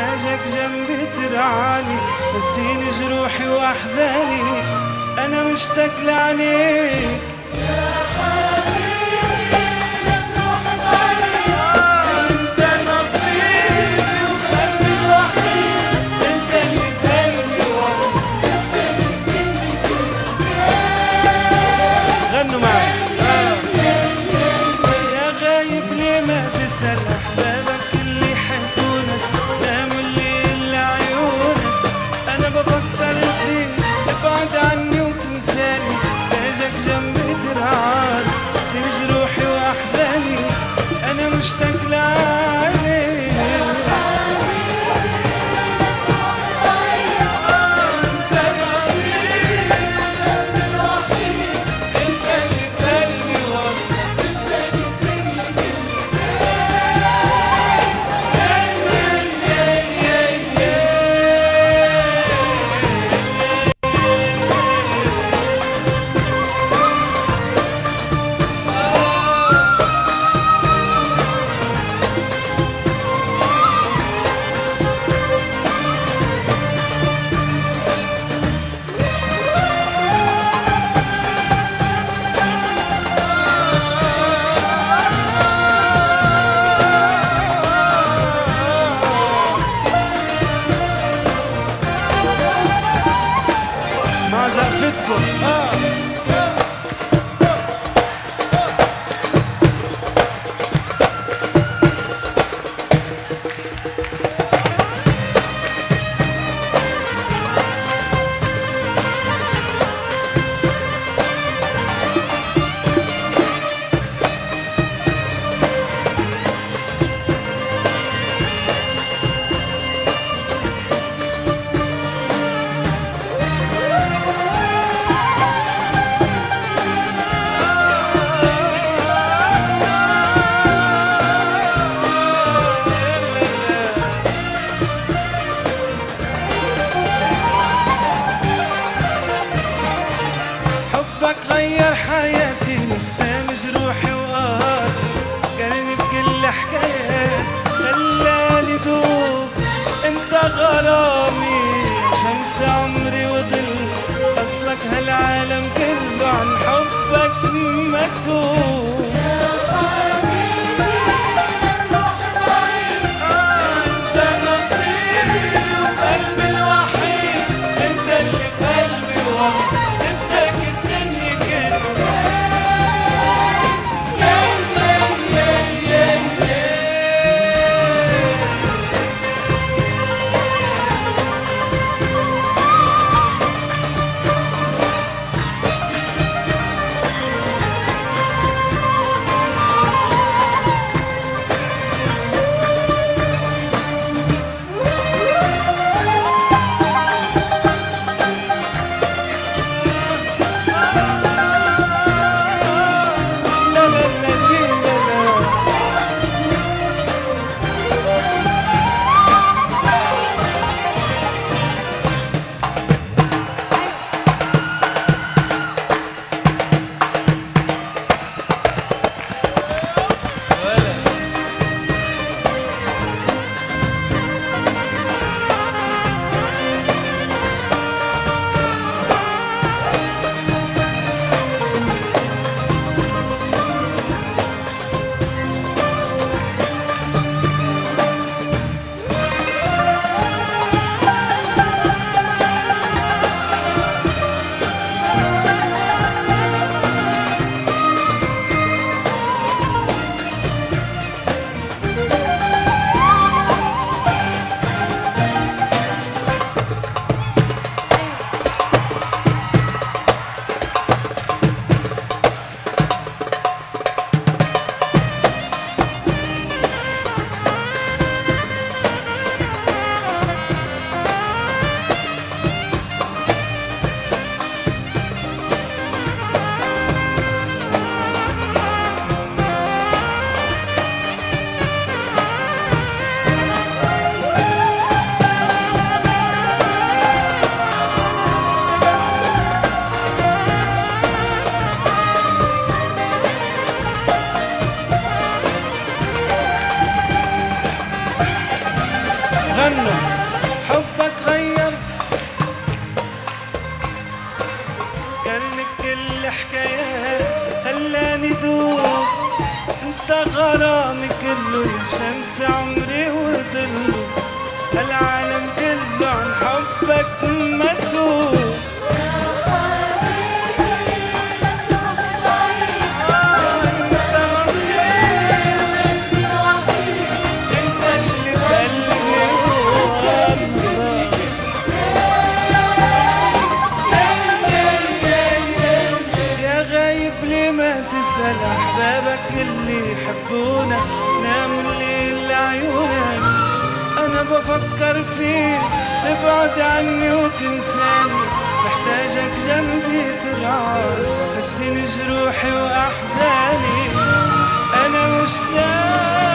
محتاجك جنبي ترعاني نسيني جروحي وأحزاني أنا مشتاق لعنيك Witzko. Ah. بس عمري وضل أصلك هالعالم كله عن حبك مكتوب حبك غير. كرنك كل حكايات خلاني دوب انت غرامي كله يا شمس عمري. ما تسأل أحبابك اللي يحبونا. ناموا الليل لعيونك أنا بفكر فيك تبعد عني وتنساني. محتاجك جنبي ترعى نسيني جروحي وأحزاني. أنا مشتاق